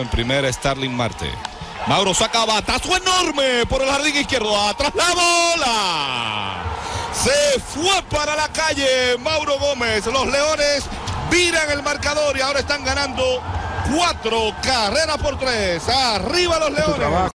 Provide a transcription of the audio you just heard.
En primera, Starling Marte. Mauro saca batazo enorme por el jardín izquierdo. Atrás la bola. Se fue para la calle Mauro Gómez. Los Leones viran el marcador y ahora están ganando cuatro carreras por tres. Arriba los Leones.